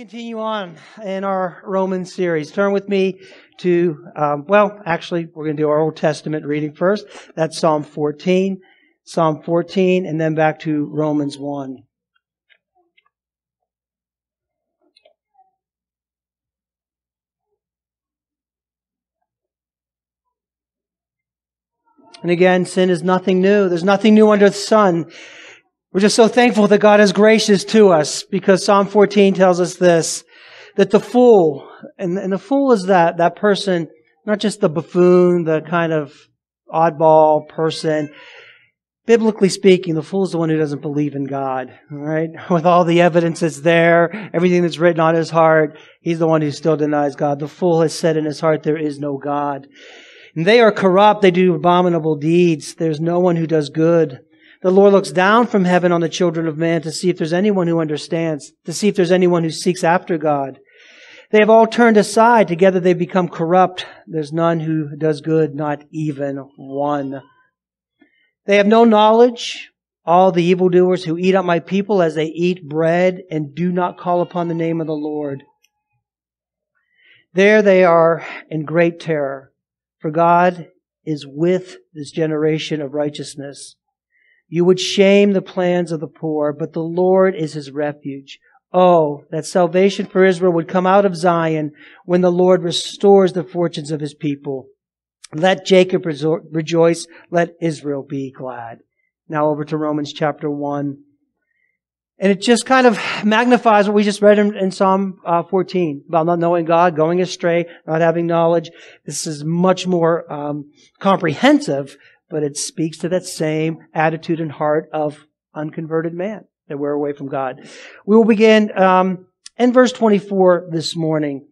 continue on in our Roman series. Turn with me to, um, well, actually, we're going to do our Old Testament reading first. That's Psalm 14, Psalm 14, and then back to Romans 1. And again, sin is nothing new. There's nothing new under the sun. We're just so thankful that God is gracious to us because Psalm 14 tells us this, that the fool, and, and the fool is that, that person, not just the buffoon, the kind of oddball person. Biblically speaking, the fool is the one who doesn't believe in God, right? With all the evidence that's there, everything that's written on his heart, he's the one who still denies God. The fool has said in his heart, there is no God. And they are corrupt. They do abominable deeds. There's no one who does good. The Lord looks down from heaven on the children of man to see if there's anyone who understands, to see if there's anyone who seeks after God. They have all turned aside. Together they become corrupt. There's none who does good, not even one. They have no knowledge. All the evildoers who eat up my people as they eat bread and do not call upon the name of the Lord. There they are in great terror, for God is with this generation of righteousness. You would shame the plans of the poor, but the Lord is his refuge. Oh, that salvation for Israel would come out of Zion when the Lord restores the fortunes of his people. Let Jacob rejoice. Let Israel be glad. Now over to Romans chapter 1. And it just kind of magnifies what we just read in, in Psalm uh, 14 about not knowing God, going astray, not having knowledge. This is much more um, comprehensive but it speaks to that same attitude and heart of unconverted man that we're away from God. We will begin um, in verse 24 this morning.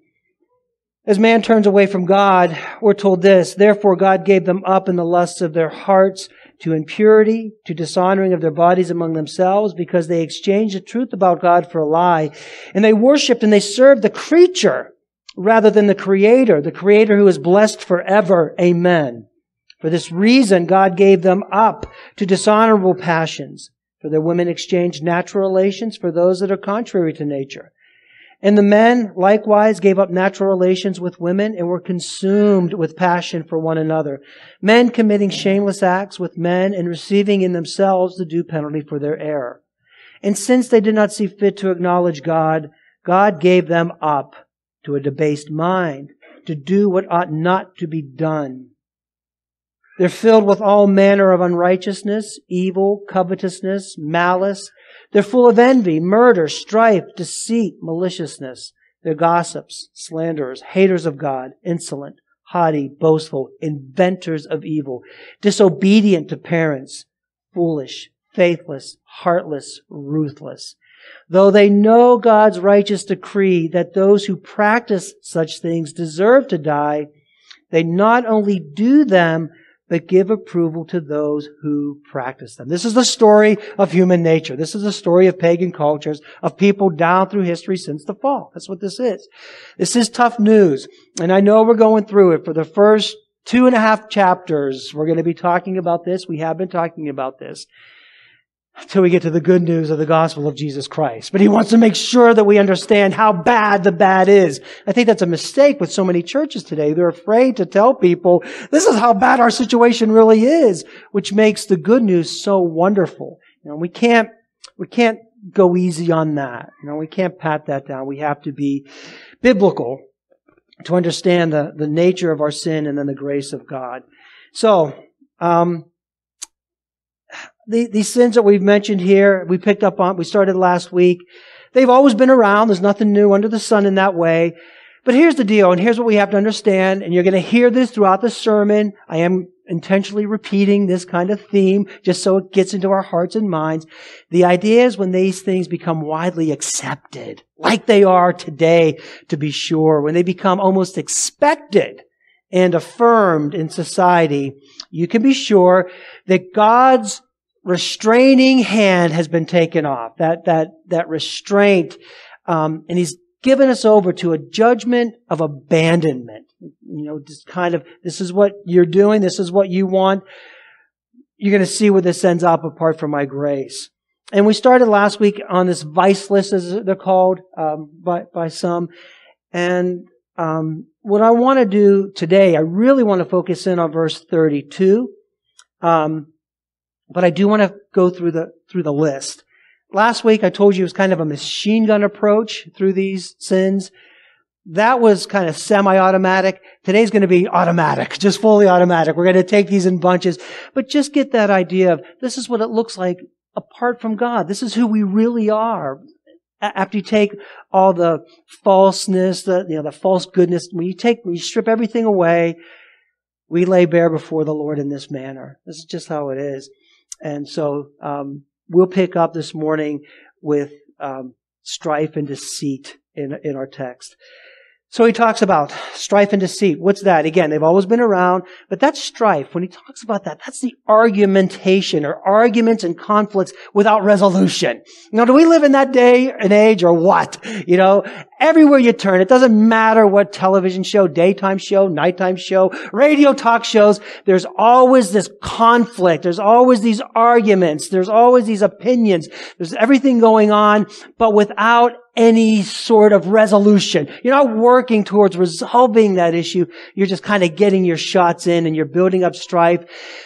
As man turns away from God, we're told this, therefore God gave them up in the lusts of their hearts to impurity, to dishonoring of their bodies among themselves, because they exchanged the truth about God for a lie. And they worshiped and they served the creature rather than the creator, the creator who is blessed forever. Amen. For this reason, God gave them up to dishonorable passions. For their women exchanged natural relations for those that are contrary to nature. And the men likewise gave up natural relations with women and were consumed with passion for one another. Men committing shameless acts with men and receiving in themselves the due penalty for their error. And since they did not see fit to acknowledge God, God gave them up to a debased mind to do what ought not to be done. They're filled with all manner of unrighteousness, evil, covetousness, malice. They're full of envy, murder, strife, deceit, maliciousness. They're gossips, slanderers, haters of God, insolent, haughty, boastful, inventors of evil, disobedient to parents, foolish, faithless, heartless, ruthless. Though they know God's righteous decree that those who practice such things deserve to die, they not only do them, but give approval to those who practice them. This is the story of human nature. This is the story of pagan cultures, of people down through history since the fall. That's what this is. This is tough news. And I know we're going through it for the first two and a half chapters. We're going to be talking about this. We have been talking about this until we get to the good news of the gospel of Jesus Christ. But he wants to make sure that we understand how bad the bad is. I think that's a mistake with so many churches today. They're afraid to tell people, this is how bad our situation really is, which makes the good news so wonderful. You know, we can't, we can't go easy on that. You know, we can't pat that down. We have to be biblical to understand the, the nature of our sin and then the grace of God. So, um, the, these sins that we've mentioned here, we picked up on, we started last week. They've always been around. There's nothing new under the sun in that way. But here's the deal, and here's what we have to understand, and you're going to hear this throughout the sermon. I am intentionally repeating this kind of theme just so it gets into our hearts and minds. The idea is when these things become widely accepted, like they are today, to be sure, when they become almost expected and affirmed in society, you can be sure that God's restraining hand has been taken off. That, that, that restraint. Um, and he's given us over to a judgment of abandonment. You know, just kind of, this is what you're doing. This is what you want. You're going to see where this ends up apart from my grace. And we started last week on this vice list, as they're called um, by, by some. And um, what I want to do today, I really want to focus in on verse 32. Um, but I do want to go through the through the list. Last week I told you it was kind of a machine gun approach through these sins. That was kind of semi-automatic. Today's going to be automatic, just fully automatic. We're going to take these in bunches, but just get that idea of this is what it looks like apart from God. This is who we really are. After you take all the falseness, the, you know, the false goodness, when you take, when you strip everything away, we lay bare before the Lord in this manner. This is just how it is. And so, um, we'll pick up this morning with, um, strife and deceit in, in our text. So he talks about strife and deceit. What's that? Again, they've always been around, but that's strife. When he talks about that, that's the argumentation or arguments and conflicts without resolution. Now, do we live in that day and age or what? You know, everywhere you turn, it doesn't matter what television show, daytime show, nighttime show, radio talk shows, there's always this conflict. There's always these arguments. There's always these opinions. There's everything going on, but without any sort of resolution. You're not working towards resolving that issue. You're just kind of getting your shots in and you're building up strife.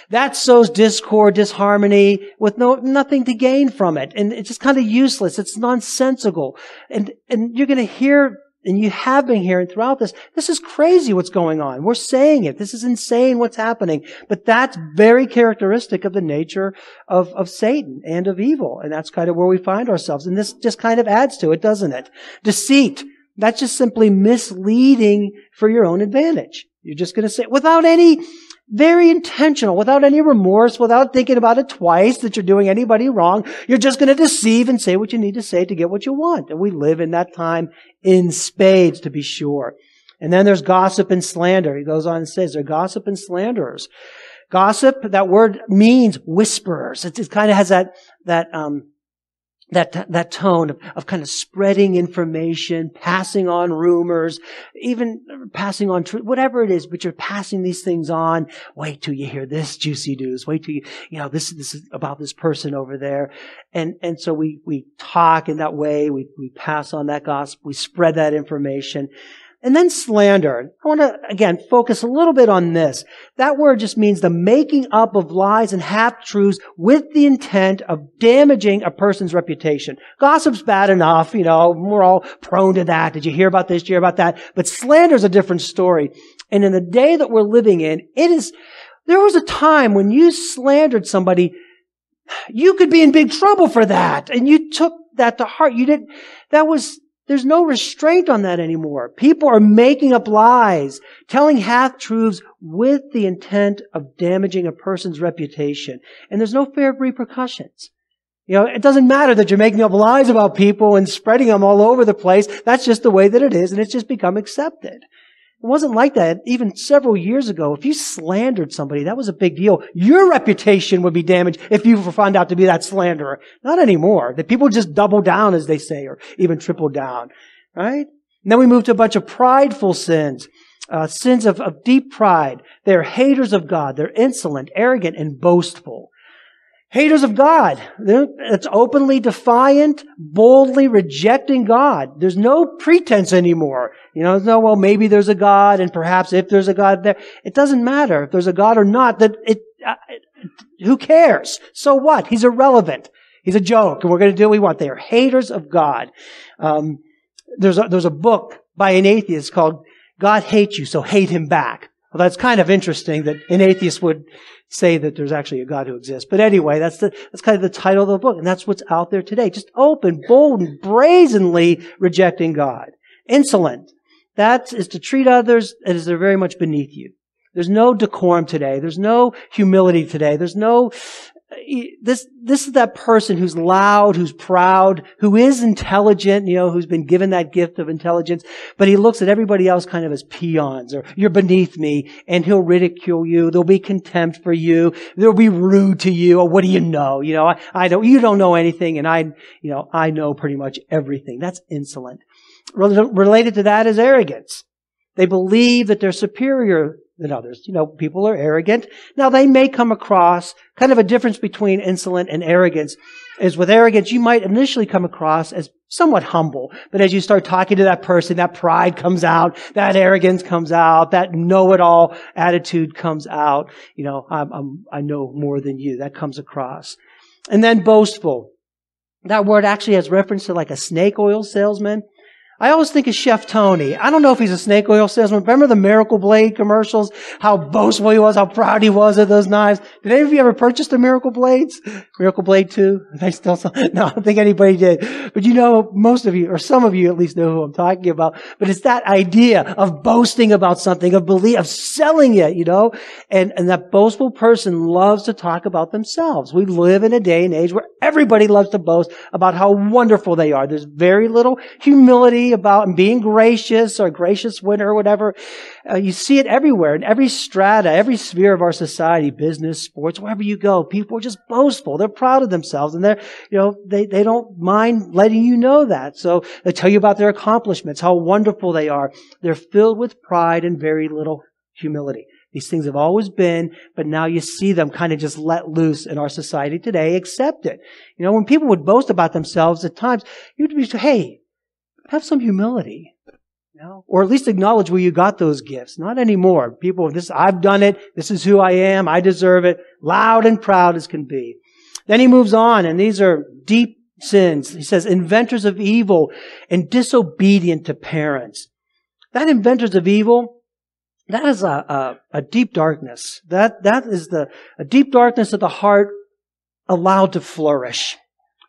That sows discord, disharmony with no, nothing to gain from it. And it's just kind of useless. It's nonsensical. And, and you're going to hear and you have been hearing throughout this, this is crazy what's going on. We're saying it. This is insane what's happening. But that's very characteristic of the nature of, of Satan and of evil. And that's kind of where we find ourselves. And this just kind of adds to it, doesn't it? Deceit. That's just simply misleading for your own advantage. You're just going to say, without any very intentional, without any remorse, without thinking about it twice that you're doing anybody wrong. You're just going to deceive and say what you need to say to get what you want. And we live in that time in spades, to be sure. And then there's gossip and slander. He goes on and says, there are gossip and slanderers. Gossip, that word means whisperers. It, it kind of has that, that, um, that, that tone of, of kind of spreading information, passing on rumors, even passing on truth, whatever it is, but you're passing these things on. Wait till you hear this juicy news. Wait till you, you know, this, this is about this person over there. And, and so we, we talk in that way. We, we pass on that gospel. We spread that information. And then slander. I want to, again, focus a little bit on this. That word just means the making up of lies and half-truths with the intent of damaging a person's reputation. Gossip's bad enough, you know, we're all prone to that. Did you hear about this? Did you hear about that? But slander's a different story. And in the day that we're living in, it is, there was a time when you slandered somebody, you could be in big trouble for that. And you took that to heart. You didn't, that was, there's no restraint on that anymore. People are making up lies, telling half truths with the intent of damaging a person's reputation. And there's no fair repercussions. You know, it doesn't matter that you're making up lies about people and spreading them all over the place. That's just the way that it is, and it's just become accepted. It wasn't like that even several years ago. If you slandered somebody, that was a big deal. Your reputation would be damaged if you were found out to be that slanderer. Not anymore. The people just double down, as they say, or even triple down. Right? And then we move to a bunch of prideful sins. Uh, sins of, of deep pride. They're haters of God. They're insolent, arrogant, and boastful. Haters of God. It's openly defiant, boldly rejecting God. There's no pretense anymore. You know, no, well, maybe there's a God, and perhaps if there's a God there, it doesn't matter if there's a God or not. That it, uh, who cares? So what? He's irrelevant. He's a joke, and we're going to do what we want. They are haters of God. Um, there's a, there's a book by an atheist called "God Hates You, So Hate Him Back." Well, that's kind of interesting that an atheist would say that there's actually a God who exists. But anyway, that's the, that's kind of the title of the book. And that's what's out there today. Just open, bold, and brazenly rejecting God. Insolent. That is to treat others as they're very much beneath you. There's no decorum today. There's no humility today. There's no this, this is that person who's loud, who's proud, who is intelligent, you know, who's been given that gift of intelligence, but he looks at everybody else kind of as peons or you're beneath me and he'll ridicule you. There'll be contempt for you. There'll be rude to you. Or what do you know? You know, I, I don't, you don't know anything and I, you know, I know pretty much everything. That's insolent. Related to that is arrogance. They believe that they're superior than others. You know, people are arrogant. Now they may come across kind of a difference between insolent and arrogance is with arrogance, you might initially come across as somewhat humble. But as you start talking to that person, that pride comes out, that arrogance comes out, that know-it-all attitude comes out. You know, I'm, I'm, I know more than you. That comes across. And then boastful. That word actually has reference to like a snake oil salesman. I always think of Chef Tony. I don't know if he's a snake oil salesman. Remember the Miracle Blade commercials? How boastful he was, how proud he was of those knives. Did any of you ever purchase the Miracle Blades? Miracle Blade 2? They still sell? No, I don't think anybody did. But you know, most of you, or some of you at least know who I'm talking about. But it's that idea of boasting about something, of belief, of selling it, you know? And, and that boastful person loves to talk about themselves. We live in a day and age where everybody loves to boast about how wonderful they are. There's very little humility about and being gracious or gracious winner or whatever. Uh, you see it everywhere in every strata, every sphere of our society, business, sports, wherever you go. People are just boastful. They're proud of themselves and they're, you know, they, they don't mind letting you know that. So they tell you about their accomplishments, how wonderful they are. They're filled with pride and very little humility. These things have always been, but now you see them kind of just let loose in our society today. Accept it. You know, when people would boast about themselves at times, you'd be, hey, have some humility. You know? Or at least acknowledge where you got those gifts. Not anymore. People, this, I've done it. This is who I am. I deserve it. Loud and proud as can be. Then he moves on, and these are deep sins. He says, inventors of evil and disobedient to parents. That inventors of evil, that is a, a, a, deep darkness. That, that is the, a deep darkness of the heart allowed to flourish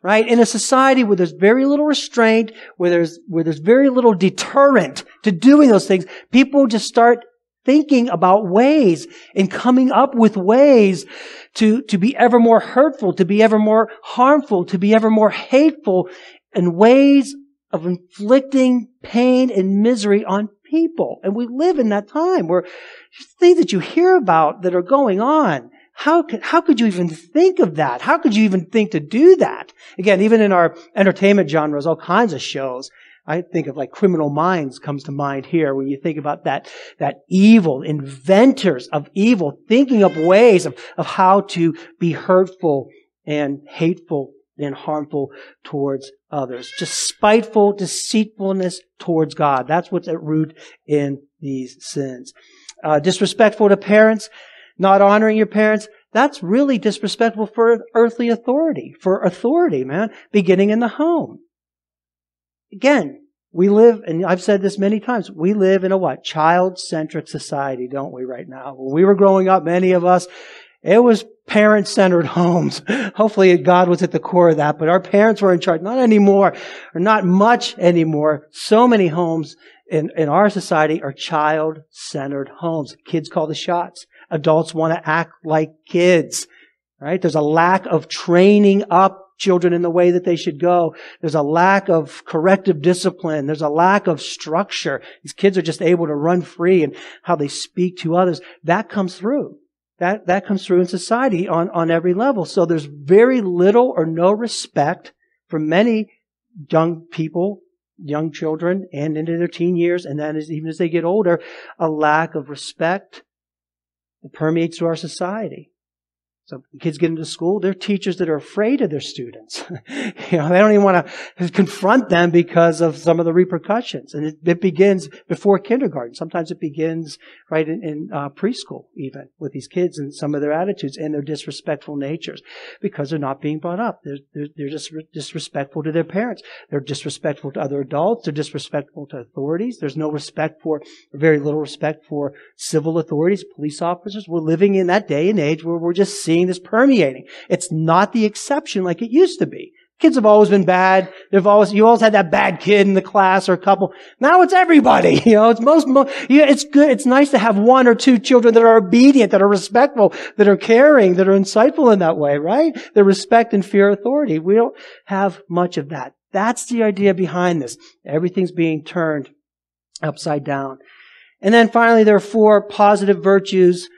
right? In a society where there's very little restraint, where there's, where there's very little deterrent to doing those things, people just start thinking about ways and coming up with ways to, to be ever more hurtful, to be ever more harmful, to be ever more hateful, and ways of inflicting pain and misery on people. And we live in that time where things that you hear about that are going on how could, how could you even think of that? How could you even think to do that? Again, even in our entertainment genres, all kinds of shows. I think of like Criminal Minds comes to mind here when you think about that, that evil, inventors of evil, thinking up ways of, of how to be hurtful and hateful and harmful towards others. Just spiteful deceitfulness towards God. That's what's at root in these sins. Uh, disrespectful to parents not honoring your parents, that's really disrespectful for earthly authority, for authority, man, beginning in the home. Again, we live, and I've said this many times, we live in a what? Child-centric society, don't we, right now? When we were growing up, many of us, it was parent-centered homes. Hopefully God was at the core of that, but our parents were in charge. Not anymore, or not much anymore. So many homes in, in our society are child-centered homes. Kids call the shots. Adults want to act like kids, right? There's a lack of training up children in the way that they should go. There's a lack of corrective discipline. There's a lack of structure. These kids are just able to run free and how they speak to others. That comes through. That, that comes through in society on, on every level. So there's very little or no respect for many young people, young children, and into their teen years, and then as, even as they get older, a lack of respect it permeates through our society. So kids get into school, they're teachers that are afraid of their students. you know, they don't even want to confront them because of some of the repercussions. And it, it begins before kindergarten. Sometimes it begins right in, in uh, preschool, even with these kids and some of their attitudes and their disrespectful natures because they're not being brought up. They're, they're, they're just disrespectful to their parents. They're disrespectful to other adults. They're disrespectful to authorities. There's no respect for, very little respect for civil authorities, police officers. We're living in that day and age where we're just seeing seeing this permeating. It's not the exception like it used to be. Kids have always been bad. They've always, you always had that bad kid in the class or a couple. Now it's everybody. You know, it's most, yeah, it's good. It's nice to have one or two children that are obedient, that are respectful, that are caring, that are insightful in that way, right? They respect and fear authority. We don't have much of that. That's the idea behind this. Everything's being turned upside down. And then finally, there are four positive virtues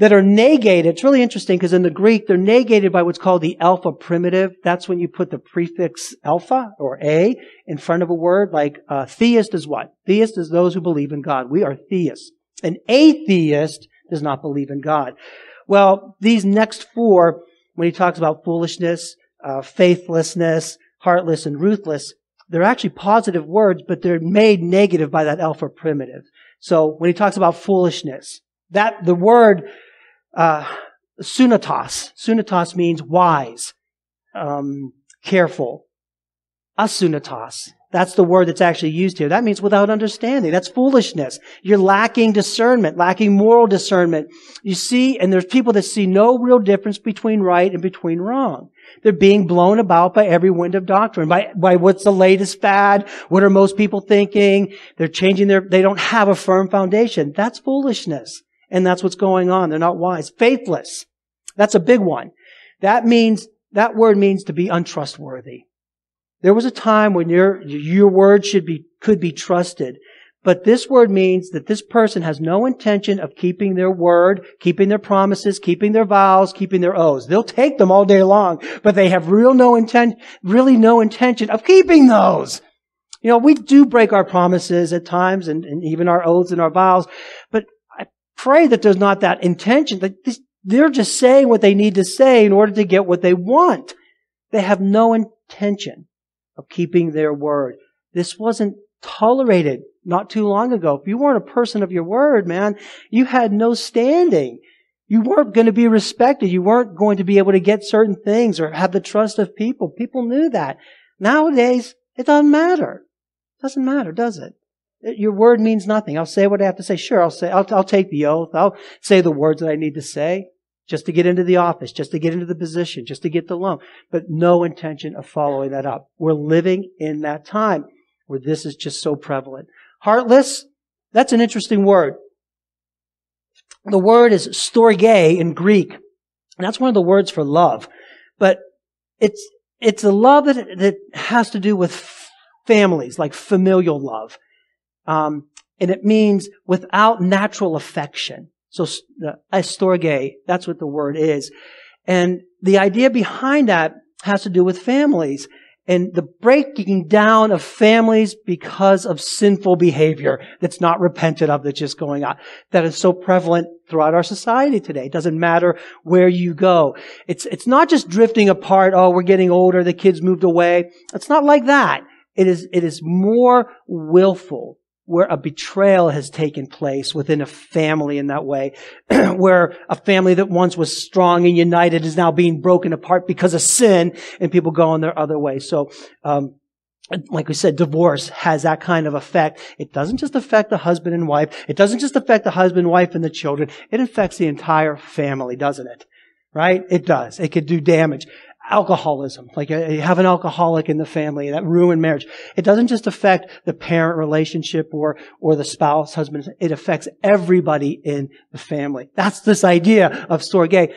that are negated. It's really interesting because in the Greek, they're negated by what's called the alpha primitive. That's when you put the prefix alpha or a in front of a word. Like uh, theist is what? Theist is those who believe in God. We are theists. An atheist does not believe in God. Well, these next four, when he talks about foolishness, uh, faithlessness, heartless, and ruthless, they're actually positive words, but they're made negative by that alpha primitive. So when he talks about foolishness, that the word uh, sunatos, sunatos means wise, um, careful. Asunatos, that's the word that's actually used here. That means without understanding. That's foolishness. You're lacking discernment, lacking moral discernment. You see, and there's people that see no real difference between right and between wrong. They're being blown about by every wind of doctrine, by, by what's the latest fad, what are most people thinking. They're changing their, they don't have a firm foundation. That's foolishness. And that's what's going on. They're not wise. Faithless. That's a big one. That means, that word means to be untrustworthy. There was a time when your, your word should be, could be trusted. But this word means that this person has no intention of keeping their word, keeping their promises, keeping their vows, keeping their oaths. They'll take them all day long, but they have real no intent, really no intention of keeping those. You know, we do break our promises at times and, and even our oaths and our vows, but pray that there's not that intention that they're just saying what they need to say in order to get what they want. They have no intention of keeping their word. This wasn't tolerated not too long ago. If you weren't a person of your word, man, you had no standing. You weren't going to be respected. You weren't going to be able to get certain things or have the trust of people. People knew that. Nowadays, it doesn't matter. Doesn't matter, does it? Your word means nothing. I'll say what I have to say. Sure, I'll say, I'll, I'll take the oath. I'll say the words that I need to say just to get into the office, just to get into the position, just to get the loan, but no intention of following that up. We're living in that time where this is just so prevalent. Heartless, that's an interesting word. The word is storge in Greek. And that's one of the words for love. But it's, it's a love that, that has to do with families, like familial love. Um, and it means without natural affection. So, estorge, that's what the word is. And the idea behind that has to do with families and the breaking down of families because of sinful behavior that's not repented of, that's just going on. That is so prevalent throughout our society today. It doesn't matter where you go. It's, it's not just drifting apart. Oh, we're getting older. The kids moved away. It's not like that. It is, it is more willful where a betrayal has taken place within a family in that way, where a family that once was strong and united is now being broken apart because of sin and people going their other way. So, um, like we said, divorce has that kind of effect. It doesn't just affect the husband and wife. It doesn't just affect the husband, wife, and the children. It affects the entire family, doesn't it? Right? It does. It could do damage alcoholism. Like uh, you have an alcoholic in the family that ruin marriage. It doesn't just affect the parent relationship or, or the spouse, husband. It affects everybody in the family. That's this idea of storge.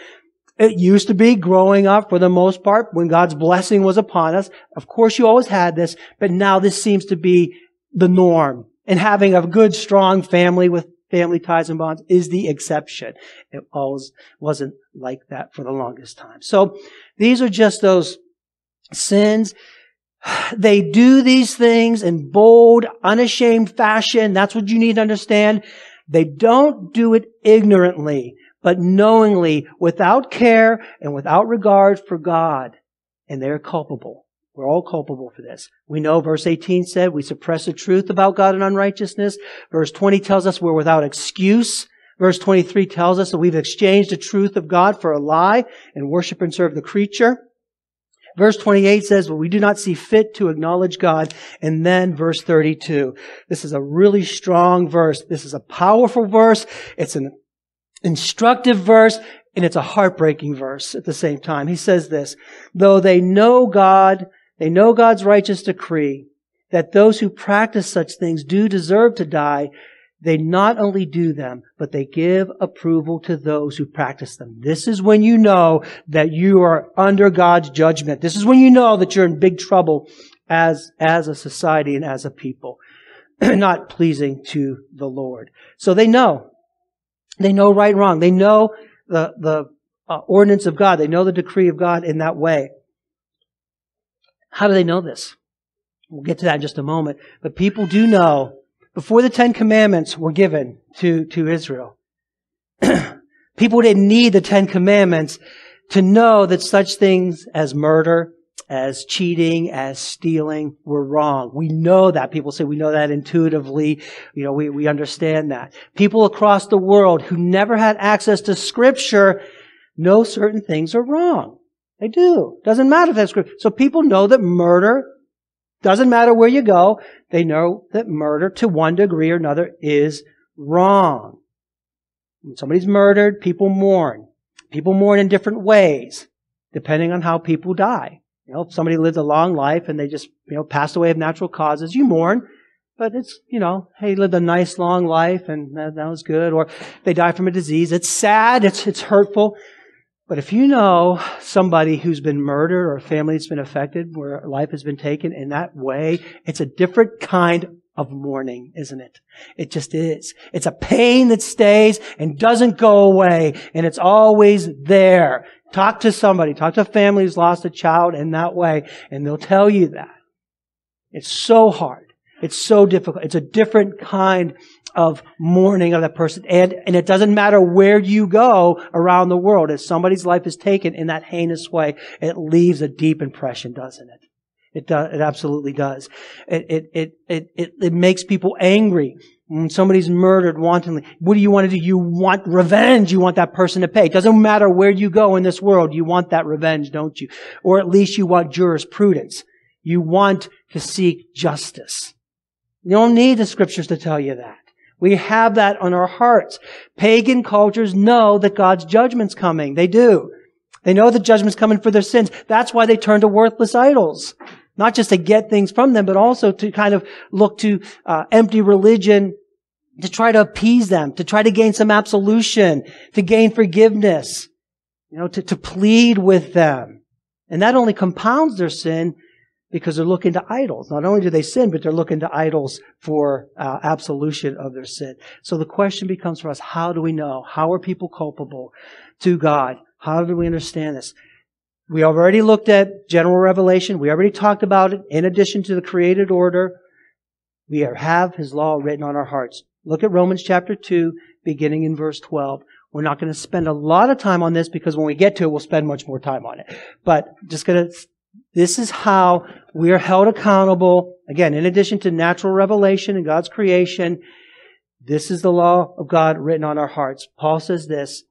It used to be growing up for the most part when God's blessing was upon us. Of course you always had this, but now this seems to be the norm. And having a good, strong family with family ties and bonds is the exception. It always wasn't like that for the longest time. So these are just those sins. They do these things in bold, unashamed fashion. That's what you need to understand. They don't do it ignorantly, but knowingly, without care and without regard for God. And they're culpable. We're all culpable for this. We know verse 18 said we suppress the truth about God and unrighteousness. Verse 20 tells us we're without excuse. Verse 23 tells us that we've exchanged the truth of God for a lie and worship and serve the creature. Verse 28 says, well, we do not see fit to acknowledge God. And then verse 32. This is a really strong verse. This is a powerful verse. It's an instructive verse and it's a heartbreaking verse at the same time. He says this, though they know God, they know God's righteous decree that those who practice such things do deserve to die. They not only do them, but they give approval to those who practice them. This is when you know that you are under God's judgment. This is when you know that you're in big trouble as, as a society and as a people. not pleasing to the Lord. So they know. They know right and wrong. They know the, the uh, ordinance of God. They know the decree of God in that way. How do they know this? We'll get to that in just a moment. But people do know before the Ten Commandments were given to, to Israel, people didn't need the Ten Commandments to know that such things as murder, as cheating, as stealing were wrong. We know that. People say we know that intuitively. You know, we, we understand that. People across the world who never had access to scripture know certain things are wrong. They do. Doesn't matter if that's scripture. So people know that murder, doesn't matter where you go, they know that murder to one degree or another is wrong. When somebody's murdered, people mourn. People mourn in different ways, depending on how people die. You know, if somebody lived a long life and they just, you know, passed away of natural causes, you mourn. But it's, you know, hey, lived a nice long life and that, that was good. Or they die from a disease. It's sad. It's, it's hurtful. But if you know somebody who's been murdered or a family that's been affected where life has been taken in that way, it's a different kind of mourning, isn't it? It just is. It's a pain that stays and doesn't go away and it's always there. Talk to somebody, talk to a family who's lost a child in that way and they'll tell you that. It's so hard. It's so difficult. It's a different kind of mourning of that person. And, and it doesn't matter where you go around the world. If somebody's life is taken in that heinous way, it leaves a deep impression, doesn't it? It does, it absolutely does. It, it, it, it, it, it makes people angry. When somebody's murdered wantonly, what do you want to do? You want revenge. You want that person to pay. It doesn't matter where you go in this world. You want that revenge, don't you? Or at least you want jurisprudence. You want to seek justice. You don't need the scriptures to tell you that. We have that on our hearts. Pagan cultures know that God's judgment's coming. They do. They know the judgment's coming for their sins. That's why they turn to worthless idols. Not just to get things from them, but also to kind of look to uh, empty religion to try to appease them, to try to gain some absolution, to gain forgiveness, you know, to, to plead with them. And that only compounds their sin because they're looking to idols. Not only do they sin, but they're looking to idols for uh, absolution of their sin. So the question becomes for us, how do we know? How are people culpable to God? How do we understand this? We already looked at general revelation. We already talked about it. In addition to the created order, we have His law written on our hearts. Look at Romans chapter 2, beginning in verse 12. We're not going to spend a lot of time on this because when we get to it, we'll spend much more time on it. But just going to this is how we are held accountable. Again, in addition to natural revelation and God's creation, this is the law of God written on our hearts. Paul says this,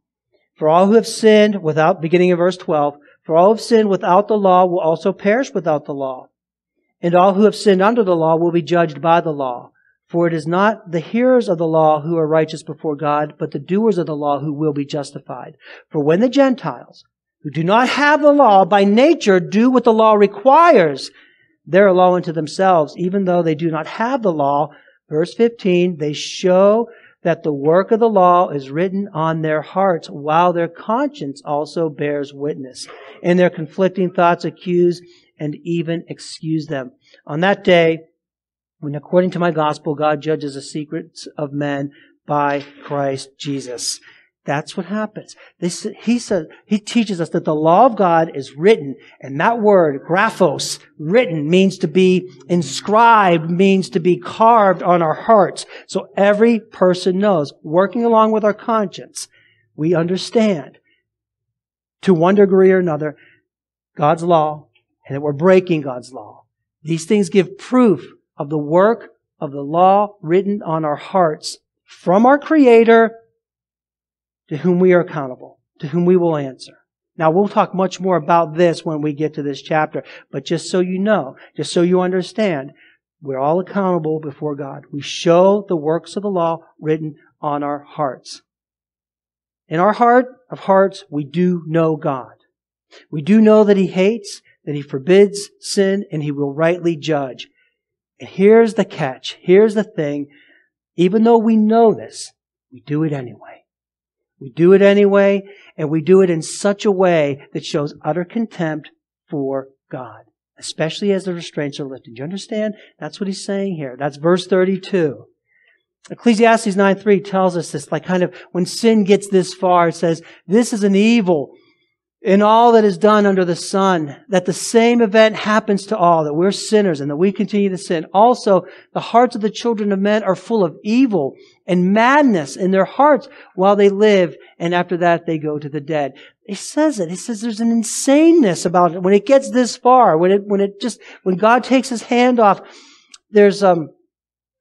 for all who have sinned without, beginning of verse 12, for all who have sinned without the law will also perish without the law. And all who have sinned under the law will be judged by the law. For it is not the hearers of the law who are righteous before God, but the doers of the law who will be justified. For when the Gentiles, who do not have the law by nature do what the law requires, they're a law unto themselves, even though they do not have the law. Verse 15, they show that the work of the law is written on their hearts, while their conscience also bears witness. And their conflicting thoughts accuse and even excuse them. On that day, when according to my gospel, God judges the secrets of men by Christ Jesus. That's what happens. This, he says, he teaches us that the law of God is written, and that word, graphos, written, means to be inscribed, means to be carved on our hearts. So every person knows, working along with our conscience, we understand to one degree or another God's law, and that we're breaking God's law. These things give proof of the work of the law written on our hearts from our Creator to whom we are accountable, to whom we will answer. Now we'll talk much more about this when we get to this chapter, but just so you know, just so you understand, we're all accountable before God. We show the works of the law written on our hearts. In our heart of hearts, we do know God. We do know that He hates, that He forbids sin, and He will rightly judge. And here's the catch. Here's the thing. Even though we know this, we do it anyway. We do it anyway, and we do it in such a way that shows utter contempt for God, especially as the restraints are lifted. Do you understand? That's what he's saying here. That's verse 32. Ecclesiastes 9.3 tells us this, like kind of when sin gets this far, it says, this is an evil in all that is done under the sun, that the same event happens to all, that we're sinners and that we continue to sin. Also, the hearts of the children of men are full of evil and madness in their hearts while they live, and after that they go to the dead. He says it. He says there's an insaneness about it. When it gets this far, when it, when it just, when God takes his hand off, there's, um,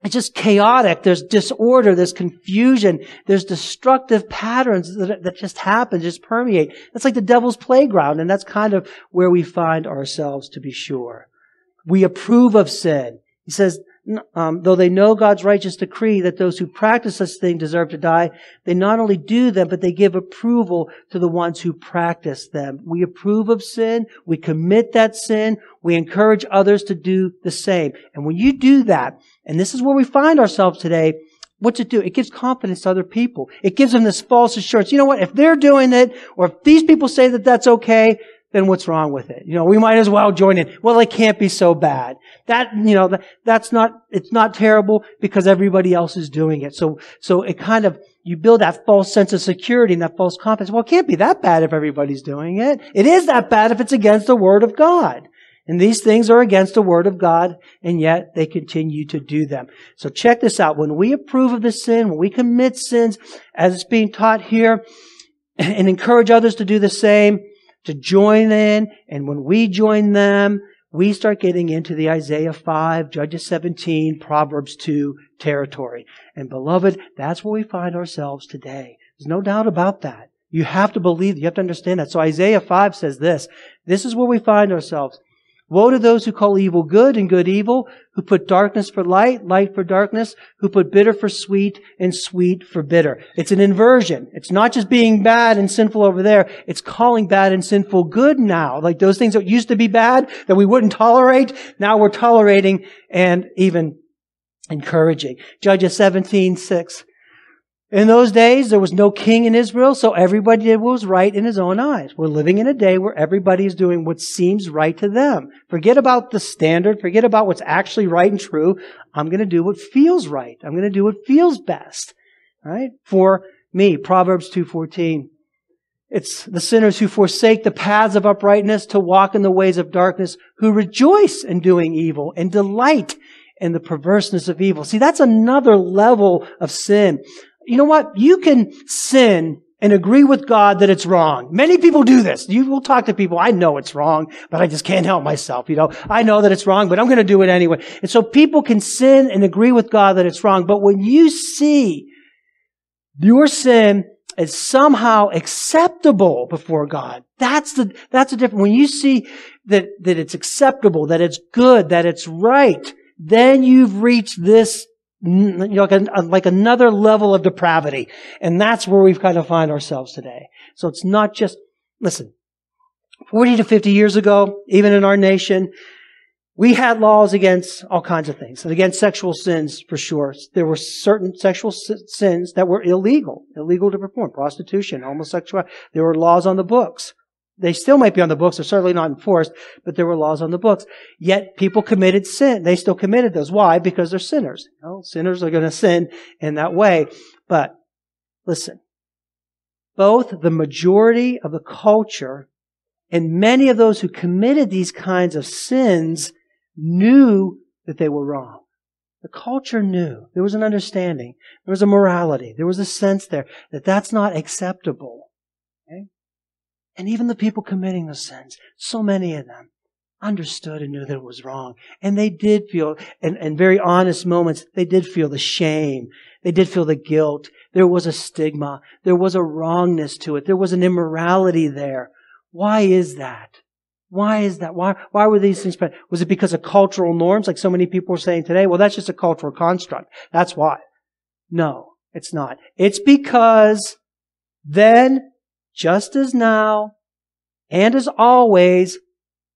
it's just chaotic. There's disorder. There's confusion. There's destructive patterns that, that just happen, just permeate. That's like the devil's playground. And that's kind of where we find ourselves to be sure. We approve of sin. He says, um, though they know God's righteous decree that those who practice such things deserve to die, they not only do them, but they give approval to the ones who practice them. We approve of sin. We commit that sin. We encourage others to do the same. And when you do that, and this is where we find ourselves today, what's it do? It gives confidence to other people. It gives them this false assurance. You know what? If they're doing it, or if these people say that that's okay, then what's wrong with it? You know, we might as well join in. Well, it can't be so bad. That, you know, that, that's not, it's not terrible because everybody else is doing it. So, so it kind of, you build that false sense of security and that false confidence. Well, it can't be that bad if everybody's doing it. It is that bad if it's against the Word of God. And these things are against the Word of God, and yet they continue to do them. So check this out. When we approve of the sin, when we commit sins, as it's being taught here, and encourage others to do the same, to join in. And when we join them, we start getting into the Isaiah 5, Judges 17, Proverbs 2 territory. And beloved, that's where we find ourselves today. There's no doubt about that. You have to believe, you have to understand that. So Isaiah 5 says this. This is where we find ourselves. Woe to those who call evil good and good evil, who put darkness for light, light for darkness, who put bitter for sweet and sweet for bitter. It's an inversion. It's not just being bad and sinful over there. It's calling bad and sinful good now. Like those things that used to be bad that we wouldn't tolerate, now we're tolerating and even encouraging. Judges 17, 6. In those days, there was no king in Israel, so everybody did what was right in his own eyes. We're living in a day where everybody is doing what seems right to them. Forget about the standard. Forget about what's actually right and true. I'm going to do what feels right. I'm going to do what feels best. Right? For me, Proverbs 2.14. It's the sinners who forsake the paths of uprightness to walk in the ways of darkness, who rejoice in doing evil and delight in the perverseness of evil. See, that's another level of sin you know what? You can sin and agree with God that it's wrong. Many people do this. You will talk to people, I know it's wrong, but I just can't help myself. You know, I know that it's wrong, but I'm going to do it anyway. And so people can sin and agree with God that it's wrong. But when you see your sin as somehow acceptable before God, that's the, that's the difference. When you see that, that it's acceptable, that it's good, that it's right, then you've reached this like, a, uh, like another level of depravity. And that's where we've kind of find ourselves today. So it's not just, listen, 40 to 50 years ago, even in our nation, we had laws against all kinds of things and against sexual sins for sure. There were certain sexual sins that were illegal, illegal to perform, prostitution, homosexuality. There were laws on the books. They still might be on the books. They're certainly not enforced, but there were laws on the books. Yet people committed sin. They still committed those. Why? Because they're sinners. Sinners are going to sin in that way. But listen, both the majority of the culture and many of those who committed these kinds of sins knew that they were wrong. The culture knew. There was an understanding. There was a morality. There was a sense there that that's not acceptable. And even the people committing the sins, so many of them, understood and knew that it was wrong. And they did feel, in, in very honest moments, they did feel the shame. They did feel the guilt. There was a stigma. There was a wrongness to it. There was an immorality there. Why is that? Why is that? Why, why were these things? Was it because of cultural norms, like so many people are saying today? Well, that's just a cultural construct. That's why. No, it's not. It's because then just as now and as always,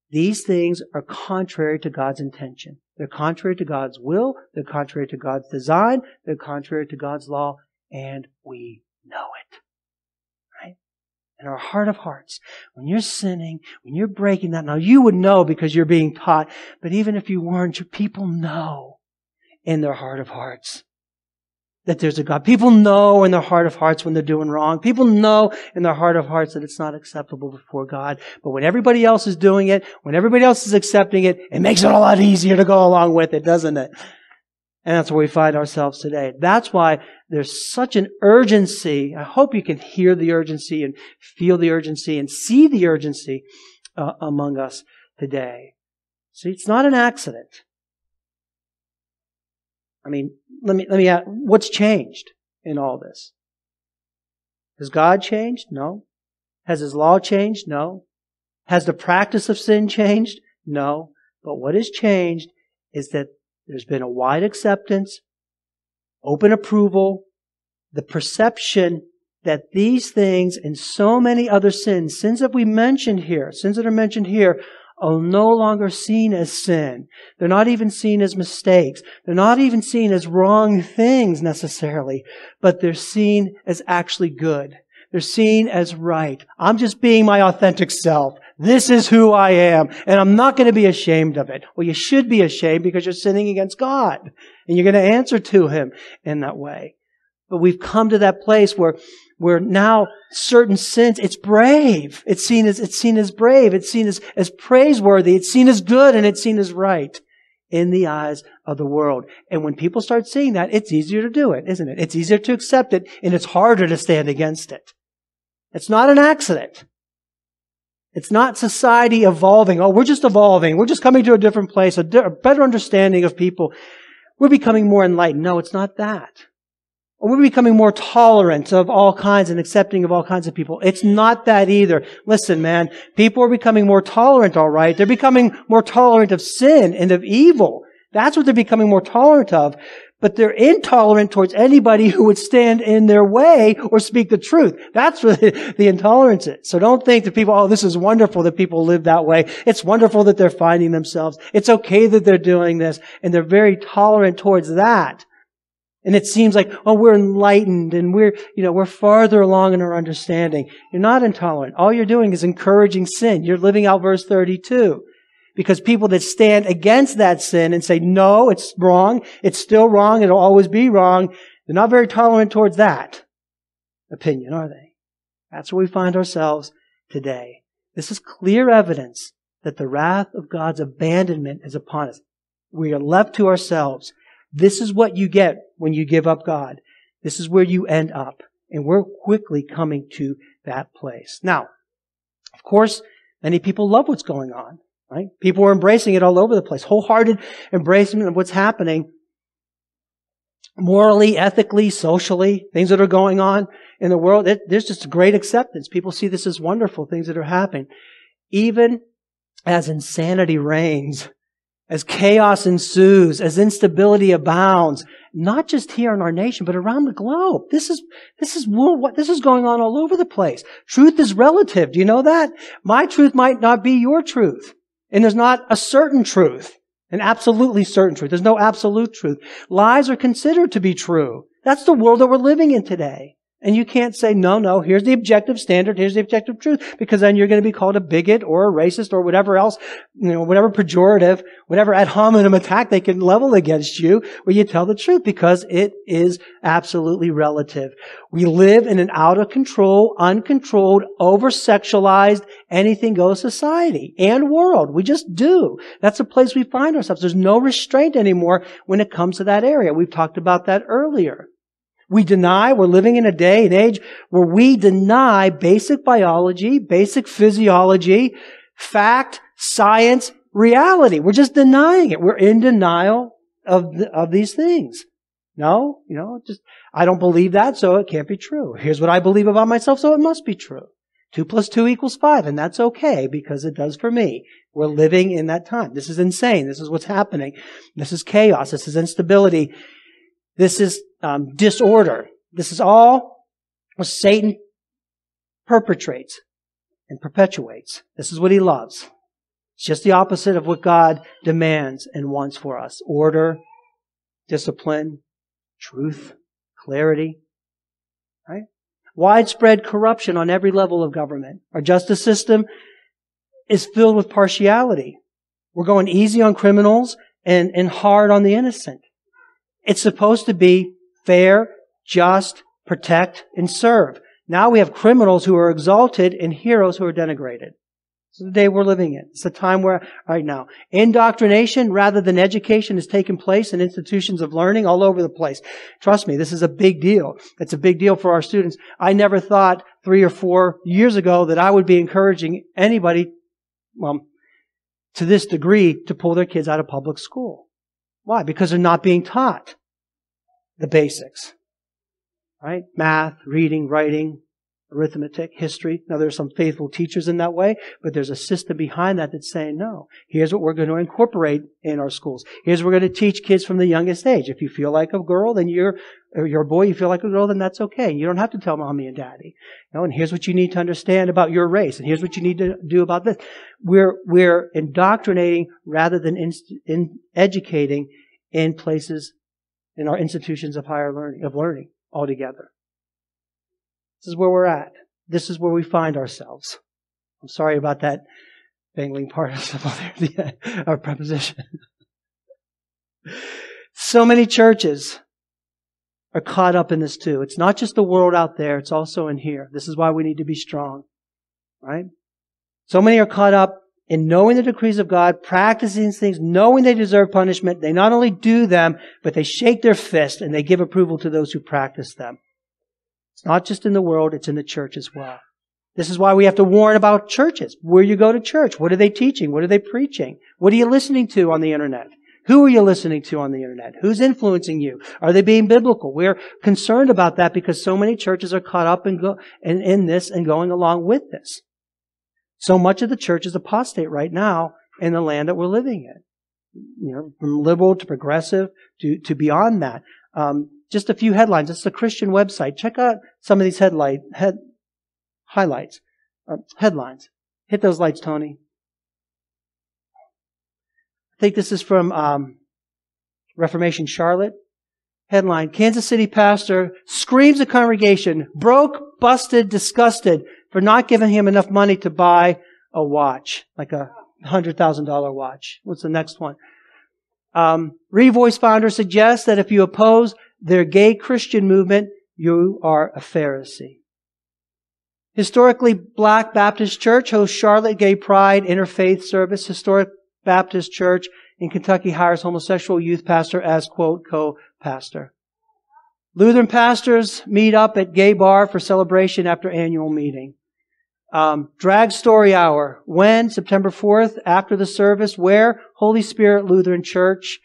these things are contrary to God's intention. They're contrary to God's will. They're contrary to God's design. They're contrary to God's law. And we know it. Right? In our heart of hearts, when you're sinning, when you're breaking that, now you would know because you're being taught, but even if you weren't, your people know in their heart of hearts that there's a God. People know in their heart of hearts when they're doing wrong. People know in their heart of hearts that it's not acceptable before God. But when everybody else is doing it, when everybody else is accepting it, it makes it a lot easier to go along with it, doesn't it? And that's where we find ourselves today. That's why there's such an urgency. I hope you can hear the urgency and feel the urgency and see the urgency uh, among us today. See, it's not an accident. I mean, let me, let me ask, what's changed in all this? Has God changed? No. Has His law changed? No. Has the practice of sin changed? No. But what has changed is that there's been a wide acceptance, open approval, the perception that these things and so many other sins, sins that we mentioned here, sins that are mentioned here, are no longer seen as sin. They're not even seen as mistakes. They're not even seen as wrong things necessarily, but they're seen as actually good. They're seen as right. I'm just being my authentic self. This is who I am, and I'm not going to be ashamed of it. Well, you should be ashamed because you're sinning against God, and you're going to answer to Him in that way. But we've come to that place where, where now certain sins, it's brave. It's seen as, it's seen as brave. It's seen as, as praiseworthy. It's seen as good and it's seen as right in the eyes of the world. And when people start seeing that, it's easier to do it, isn't it? It's easier to accept it and it's harder to stand against it. It's not an accident. It's not society evolving. Oh, we're just evolving. We're just coming to a different place, a, di- a better understanding of people. We're becoming more enlightened. No, it's not that. Or we're becoming more tolerant of all kinds and accepting of all kinds of people. It's not that either. Listen, man, people are becoming more tolerant, all right? They're becoming more tolerant of sin and of evil. That's what they're becoming more tolerant of but they're intolerant towards anybody who would stand in their way or speak the truth. That's what the intolerance is. So don't think that people, oh, this is wonderful that people live that way. It's wonderful that they're finding themselves. It's okay that they're doing this. And they're very tolerant towards that. And it seems like, oh, we're enlightened and we're, you know, we're farther along in our understanding. You're not intolerant. All you're doing is encouraging sin. You're living out verse 32. Because people that stand against that sin and say, no, it's wrong, it's still wrong, it'll always be wrong, they're not very tolerant towards that opinion, are they? That's where we find ourselves today. This is clear evidence that the wrath of God's abandonment is upon us. We are left to ourselves. This is what you get when you give up God. This is where you end up. And we're quickly coming to that place. Now, of course, many people love what's going on. Right? People are embracing it all over the place. Wholehearted embracement of what's happening morally, ethically, socially, things that are going on in the world. It, there's just a great acceptance. People see this as wonderful things that are happening. Even as insanity reigns, as chaos ensues, as instability abounds, not just here in our nation, but around the globe. This is, this is what, this is going on all over the place. Truth is relative. Do you know that? My truth might not be your truth. And there's not a certain truth, an absolutely certain truth. There's no absolute truth. Lies are considered to be true. That's the world that we're living in today. And you can't say, no, no, here's the objective standard, here's the objective truth, because then you're going to be called a bigot or a racist or whatever else, you know, whatever pejorative, whatever ad hominem attack they can level against you, where you tell the truth, because it is absolutely relative. We live in an out of control, uncontrolled, over-sexualized, anything goes society and world. We just do. That's the place we find ourselves. There's no restraint anymore when it comes to that area. We've talked about that earlier. We deny, we're living in a day and age where we deny basic biology, basic physiology, fact, science, reality. We're just denying it. We're in denial of, the, of these things. No, you know, just, I don't believe that, so it can't be true. Here's what I believe about myself, so it must be true. Two plus two equals five, and that's okay because it does for me. We're living in that time. This is insane. This is what's happening. This is chaos. This is instability. This is um, disorder. This is all what Satan perpetrates and perpetuates. This is what he loves. It's just the opposite of what God demands and wants for us. Order, discipline, truth, clarity. Right? Widespread corruption on every level of government. Our justice system is filled with partiality. We're going easy on criminals and, and hard on the innocent. It's supposed to be fair, just, protect, and serve. Now we have criminals who are exalted and heroes who are denigrated. It's the day we're living in. It's the time where, right now, indoctrination rather than education is taking place in institutions of learning all over the place. Trust me, this is a big deal. It's a big deal for our students. I never thought three or four years ago that I would be encouraging anybody, well, to this degree to pull their kids out of public school. Why? Because they're not being taught the basics. Right? Math, reading, writing, arithmetic, history. Now there's some faithful teachers in that way, but there's a system behind that that's saying, no, here's what we're going to incorporate in our schools. Here's what we're going to teach kids from the youngest age. If you feel like a girl, then you're, or you're a boy, you feel like a girl, then that's okay. You don't have to tell mommy and daddy. You know, and here's what you need to understand about your race, and here's what you need to do about this. We're, we're indoctrinating rather than in, in educating in places, in our institutions of higher learning, of learning altogether. This is where we're at. This is where we find ourselves. I'm sorry about that dangling participle there, uh, our preposition. so many churches are caught up in this too. It's not just the world out there, it's also in here. This is why we need to be strong. Right? So many are caught up in knowing the decrees of God, practicing these things, knowing they deserve punishment. They not only do them, but they shake their fist and they give approval to those who practice them. It's not just in the world, it's in the church as well. This is why we have to warn about churches. Where you go to church. What are they teaching? What are they preaching? What are you listening to on the internet? Who are you listening to on the internet? Who's influencing you? Are they being biblical? We're concerned about that because so many churches are caught up in, go, in, in this and going along with this. So much of the church is apostate right now in the land that we're living in. You know, from liberal to progressive to, to beyond that. Um, just a few headlines. It's a Christian website. Check out some of these headlight, head, highlights, uh, headlines. Hit those lights, Tony. I think this is from um, Reformation Charlotte. Headline, Kansas City pastor screams at congregation, broke, busted, disgusted for not giving him enough money to buy a watch, like a $100,000 watch. What's the next one? Um, Revoice founder suggests that if you oppose their gay Christian movement, you are a Pharisee. Historically Black Baptist Church hosts Charlotte Gay Pride Interfaith Service. Historic Baptist Church in Kentucky hires homosexual youth pastor as, quote, co-pastor. Lutheran pastors meet up at gay bar for celebration after annual meeting. Um, drag story hour. When? September 4th, after the service. Where? Holy Spirit Lutheran Church.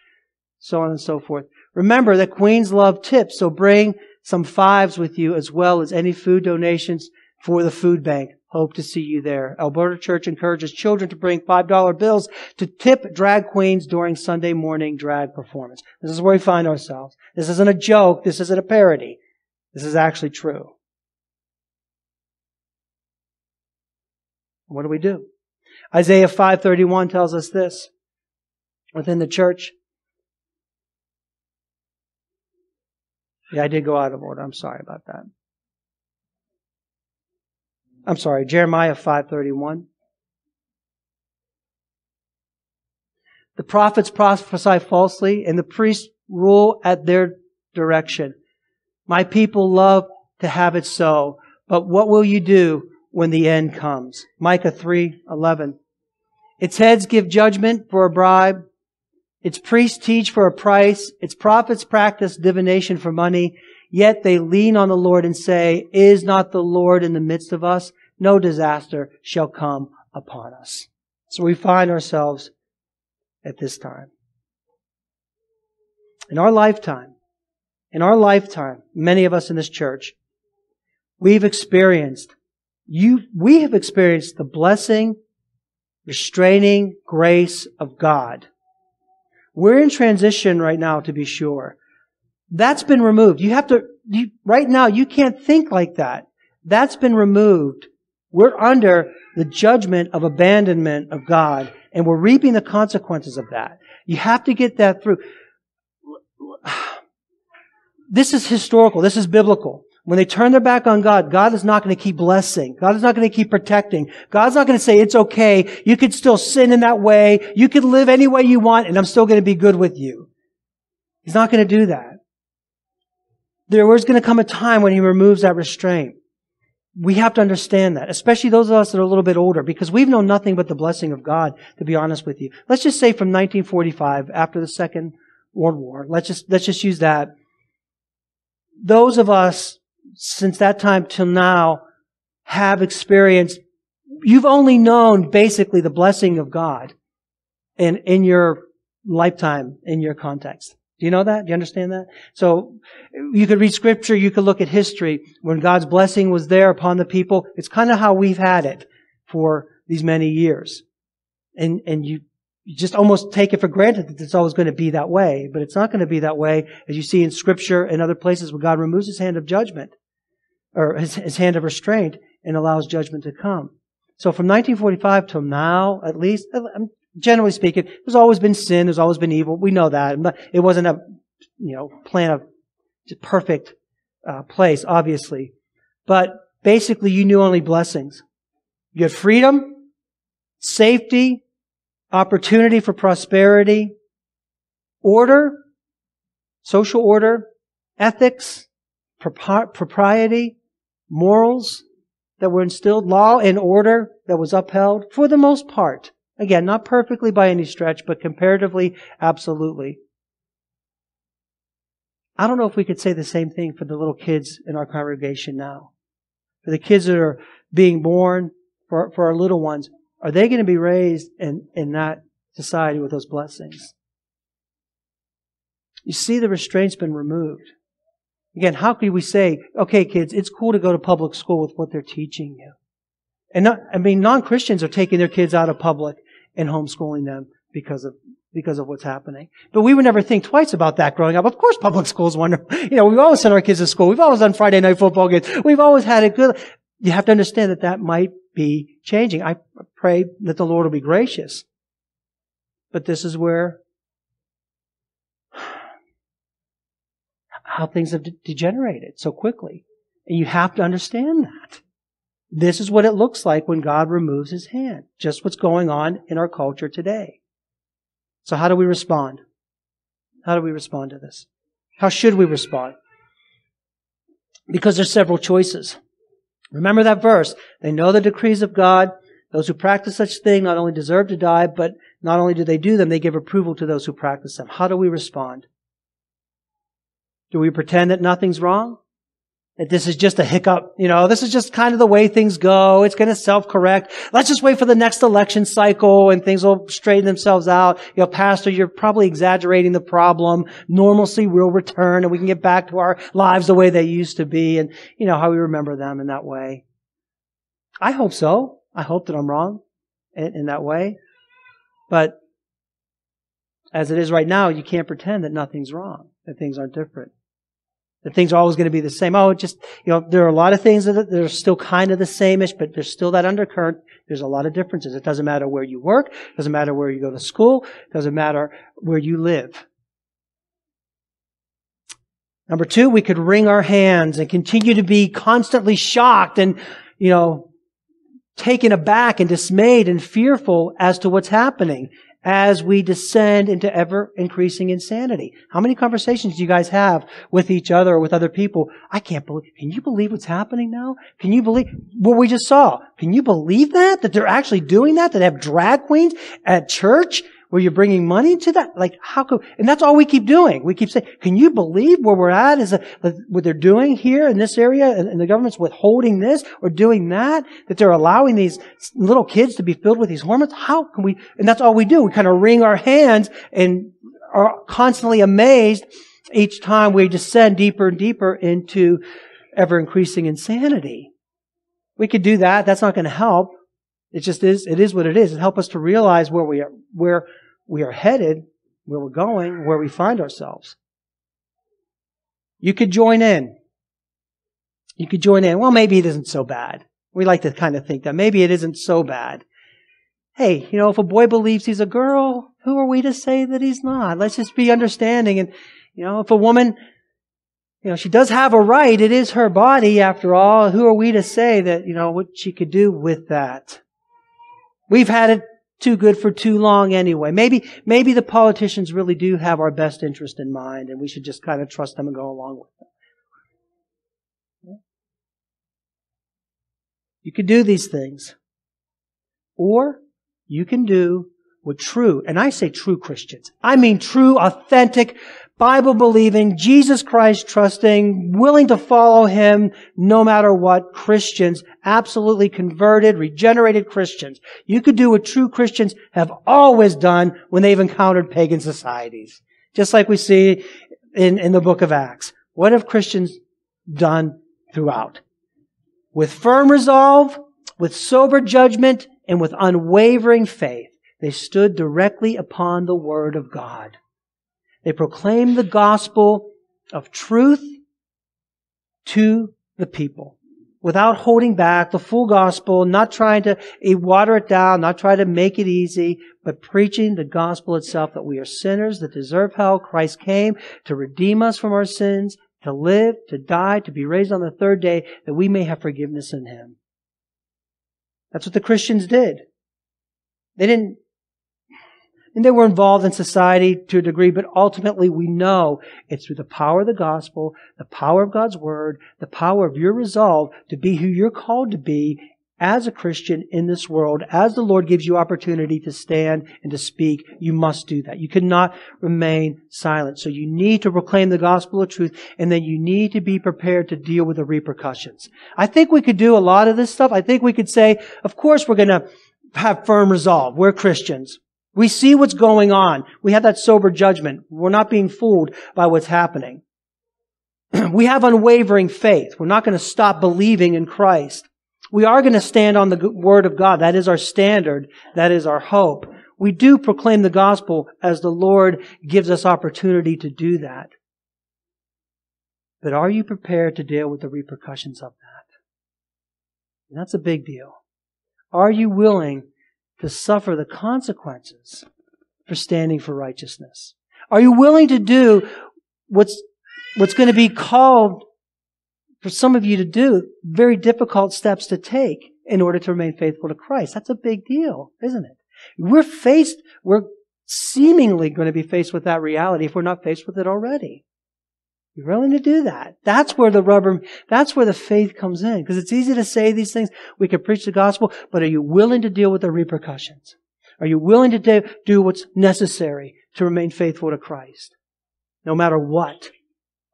So on and so forth. Remember that Queens love tips, so bring some fives with you as well as any food donations for the food bank. Hope to see you there. Alberta Church encourages children to bring $5 bills to tip drag queens during Sunday morning drag performance. This is where we find ourselves. This isn't a joke. This isn't a parody. This is actually true. What do we do? Isaiah 5:31 tells us this. Within the church, Yeah, I did go out of order. I'm sorry about that. I'm sorry, Jeremiah 5:31. The prophets prophesy falsely and the priests rule at their direction. My people love to have it so, but what will you do when the end comes? Micah 3:11. Its heads give judgment for a bribe, its priests teach for a price. Its prophets practice divination for money. Yet they lean on the Lord and say, Is not the Lord in the midst of us? No disaster shall come upon us. So we find ourselves at this time. In our lifetime, in our lifetime, many of us in this church, we've experienced, you, we have experienced the blessing, restraining grace of God we're in transition right now, to be sure. That's been removed. You have to, you, right now, you can't think like that. That's been removed. We're under the judgment of abandonment of God, and we're reaping the consequences of that. You have to get that through. This is historical. This is biblical. When they turn their back on God, God is not going to keep blessing. God is not going to keep protecting. God's not going to say, it's okay. You could still sin in that way. You could live any way you want and I'm still going to be good with you. He's not going to do that. there was going to come a time when he removes that restraint. We have to understand that, especially those of us that are a little bit older, because we've known nothing but the blessing of God, to be honest with you. Let's just say from 1945, after the Second World War, let's just, let's just use that. Those of us, since that time till now, have experienced, you've only known basically the blessing of God in, in your lifetime, in your context. Do you know that? Do you understand that? So you could read scripture, you could look at history when God's blessing was there upon the people. It's kind of how we've had it for these many years. And, and you, you just almost take it for granted that it's always going to be that way, but it's not going to be that way as you see in scripture and other places where God removes his hand of judgment or his, his hand of restraint and allows judgment to come. So from 1945 till now, at least, generally speaking, there's always been sin, there's always been evil. We know that. It wasn't a, you know, plan of perfect uh, place, obviously. But basically, you knew only blessings. You had freedom, safety, opportunity for prosperity, order, social order, ethics, propriety, morals that were instilled, law and order that was upheld for the most part. Again, not perfectly by any stretch, but comparatively, absolutely. I don't know if we could say the same thing for the little kids in our congregation now. For the kids that are being born, for, for our little ones, are they going to be raised in, in that society with those blessings? You see, the restraint's been removed. Again, how could we say, okay, kids, it's cool to go to public school with what they're teaching you? And not, I mean, non-Christians are taking their kids out of public and homeschooling them because of because of what's happening. But we would never think twice about that growing up. Of course, public school is wonderful. You know, we've always sent our kids to school. We've always done Friday night football games. We've always had it good. You have to understand that that might be changing. I pray that the Lord will be gracious. But this is where how things have degenerated so quickly. And you have to understand that. This is what it looks like when God removes his hand. Just what's going on in our culture today. So how do we respond? How do we respond to this? How should we respond? Because there's several choices. Remember that verse. They know the decrees of God. Those who practice such thing not only deserve to die, but not only do they do them, they give approval to those who practice them. How do we respond? Do we pretend that nothing's wrong? that this is just a hiccup. You know, this is just kind of the way things go. It's going to self-correct. Let's just wait for the next election cycle and things will straighten themselves out. You know, pastor, you're probably exaggerating the problem. Normalcy will return and we can get back to our lives the way they used to be and, you know, how we remember them in that way. I hope so. I hope that I'm wrong in, in that way. But as it is right now, you can't pretend that nothing's wrong, that things aren't different that things are always going to be the same. Oh, just, you know, there are a lot of things that are still kind of the same-ish, but there's still that undercurrent. There's a lot of differences. It doesn't matter where you work. It doesn't matter where you go to school. It doesn't matter where you live. Number two, we could wring our hands and continue to be constantly shocked and, you know, taken aback and dismayed and fearful as to what's happening as we descend into ever increasing insanity. How many conversations do you guys have with each other or with other people? I can't believe, can you believe what's happening now? Can you believe what we just saw? Can you believe that? That they're actually doing that? That they have drag queens at church? Where you're bringing money to that? Like, how could, and that's all we keep doing. We keep saying, can you believe where we're at is what they're doing here in this area and, and the government's withholding this or doing that? That they're allowing these little kids to be filled with these hormones? How can we, and that's all we do. We kind of wring our hands and are constantly amazed each time we descend deeper and deeper into ever increasing insanity. We could do that. That's not going to help. It just is, it is what it is. It helps us to realize where we are, where we are headed, where we're going, where we find ourselves. You could join in. You could join in. Well, maybe it isn't so bad. We like to kind of think that maybe it isn't so bad. Hey, you know, if a boy believes he's a girl, who are we to say that he's not? Let's just be understanding. And, you know, if a woman, you know, she does have a right, it is her body after all. Who are we to say that, you know, what she could do with that? We've had it too good for too long anyway. Maybe, maybe the politicians really do have our best interest in mind and we should just kind of trust them and go along with them. You can do these things. Or you can do what true, and I say true Christians, I mean true, authentic, Bible believing, Jesus Christ trusting, willing to follow Him no matter what Christians, absolutely converted, regenerated Christians. You could do what true Christians have always done when they've encountered pagan societies. Just like we see in, in the book of Acts. What have Christians done throughout? With firm resolve, with sober judgment, and with unwavering faith, they stood directly upon the Word of God. They proclaimed the gospel of truth to the people without holding back the full gospel, not trying to eh, water it down, not trying to make it easy, but preaching the gospel itself that we are sinners that deserve hell. Christ came to redeem us from our sins, to live, to die, to be raised on the third day, that we may have forgiveness in Him. That's what the Christians did. They didn't and they were involved in society to a degree, but ultimately we know it's through the power of the gospel, the power of God's word, the power of your resolve to be who you're called to be as a Christian in this world, as the Lord gives you opportunity to stand and to speak, you must do that. You cannot remain silent. So you need to proclaim the gospel of truth, and then you need to be prepared to deal with the repercussions. I think we could do a lot of this stuff. I think we could say, of course we're gonna have firm resolve. We're Christians. We see what's going on. We have that sober judgment. We're not being fooled by what's happening. we have unwavering faith. We're not going to stop believing in Christ. We are going to stand on the Word of God. That is our standard. That is our hope. We do proclaim the gospel as the Lord gives us opportunity to do that. But are you prepared to deal with the repercussions of that? And that's a big deal. Are you willing to suffer the consequences for standing for righteousness? Are you willing to do what's, what's going to be called for some of you to do very difficult steps to take in order to remain faithful to Christ? That's a big deal, isn't it? We're faced, we're seemingly going to be faced with that reality if we're not faced with it already. Willing to do that. That's where the rubber, that's where the faith comes in. Because it's easy to say these things. We can preach the gospel, but are you willing to deal with the repercussions? Are you willing to do what's necessary to remain faithful to Christ? No matter what.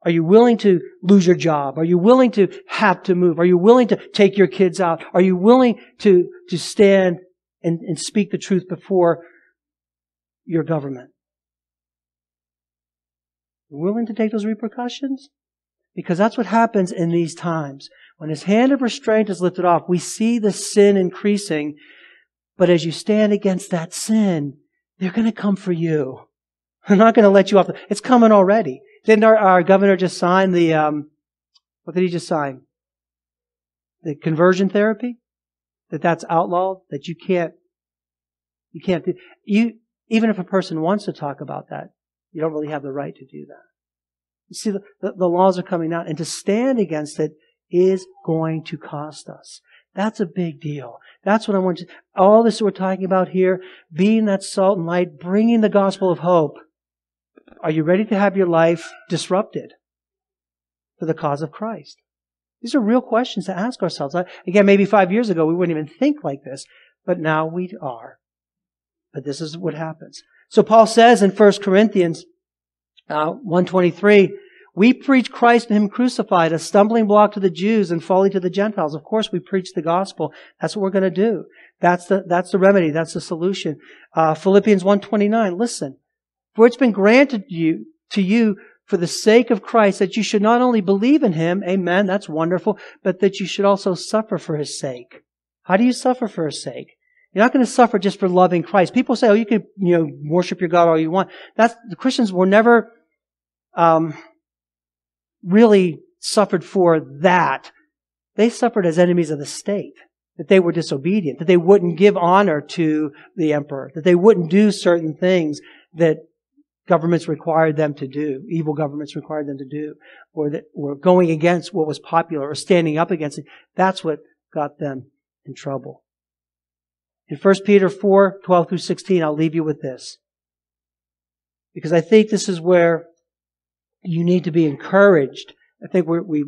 Are you willing to lose your job? Are you willing to have to move? Are you willing to take your kids out? Are you willing to, to stand and, and speak the truth before your government? Willing to take those repercussions? Because that's what happens in these times. When his hand of restraint is lifted off, we see the sin increasing. But as you stand against that sin, they're going to come for you. They're not going to let you off. The, it's coming already. Didn't our, our governor just sign the, um, what did he just sign? The conversion therapy? That that's outlawed? That you can't, you can't do, you, even if a person wants to talk about that, you don't really have the right to do that. You see, the, the, the laws are coming out, and to stand against it is going to cost us. That's a big deal. That's what I want to, all this we're talking about here, being that salt and light, bringing the gospel of hope. Are you ready to have your life disrupted for the cause of Christ? These are real questions to ask ourselves. Again, maybe five years ago we wouldn't even think like this, but now we are. But this is what happens. So Paul says in 1 Corinthians uh, 123, we preach Christ and Him crucified, a stumbling block to the Jews and folly to the Gentiles. Of course, we preach the gospel. That's what we're going to do. That's the, that's the remedy. That's the solution. Uh, Philippians 129, listen. For it's been granted you, to you for the sake of Christ that you should not only believe in Him, amen, that's wonderful, but that you should also suffer for His sake. How do you suffer for His sake? You're not going to suffer just for loving Christ. People say, "Oh, you can, you know, worship your God all you want." That's the Christians were never um, really suffered for that. They suffered as enemies of the state. That they were disobedient. That they wouldn't give honor to the emperor. That they wouldn't do certain things that governments required them to do. Evil governments required them to do, or that were going against what was popular or standing up against it. That's what got them in trouble. In 1 Peter 4, 12 through 16, I'll leave you with this. Because I think this is where you need to be encouraged. I think we we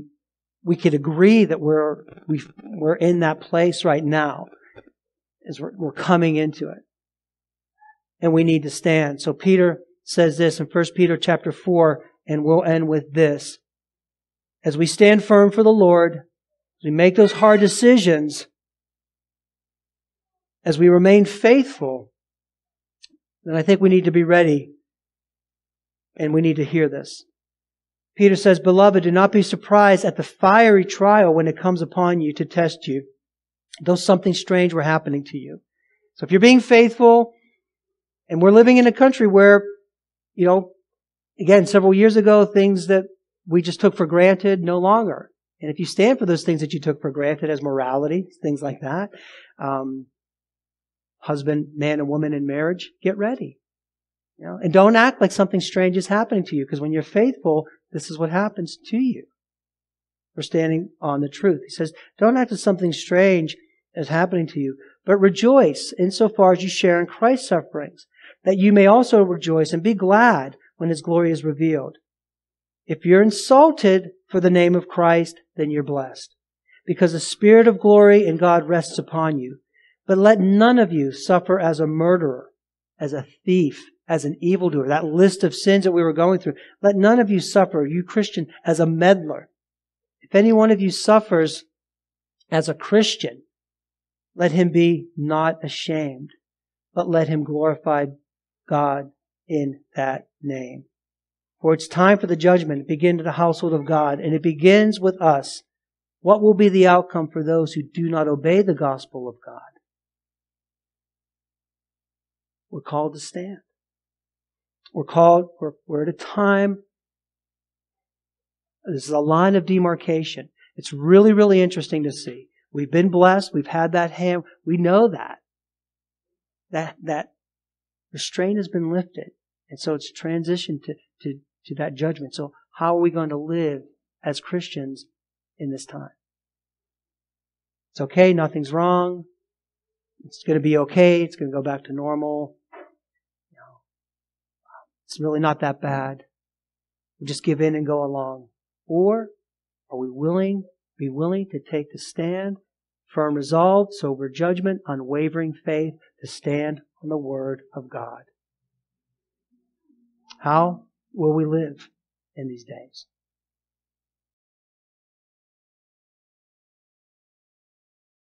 we could agree that we're, we we're in that place right now as we're, we're coming into it. And we need to stand. So Peter says this in 1 Peter chapter 4, and we'll end with this. As we stand firm for the Lord, as we make those hard decisions, as we remain faithful, then I think we need to be ready and we need to hear this. Peter says, Beloved, do not be surprised at the fiery trial when it comes upon you to test you, though something strange were happening to you. So if you're being faithful, and we're living in a country where, you know, again, several years ago, things that we just took for granted no longer. And if you stand for those things that you took for granted as morality, things like that, um, husband, man, and woman in marriage, get ready. You know, and don't act like something strange is happening to you, because when you're faithful, this is what happens to you. We're standing on the truth. He says, don't act as something strange is happening to you, but rejoice insofar as you share in Christ's sufferings, that you may also rejoice and be glad when his glory is revealed. If you're insulted for the name of Christ, then you're blessed, because the Spirit of glory in God rests upon you. But let none of you suffer as a murderer, as a thief, as an evildoer. That list of sins that we were going through. Let none of you suffer, you Christian, as a meddler. If any one of you suffers as a Christian, let him be not ashamed, but let him glorify God in that name. For it's time for the judgment to begin to the household of God, and it begins with us. What will be the outcome for those who do not obey the gospel of God? We're called to stand. We're called, we're, we're at a time, this is a line of demarcation. It's really, really interesting to see. We've been blessed. We've had that hand. We know that. That, that restraint has been lifted. And so it's transitioned to, to, to that judgment. So how are we going to live as Christians in this time? It's okay. Nothing's wrong. It's going to be okay. It's going to go back to normal. It's really not that bad. We just give in and go along. Or are we willing, be willing to take the stand, firm resolve, sober judgment, unwavering faith to stand on the Word of God? How will we live in these days?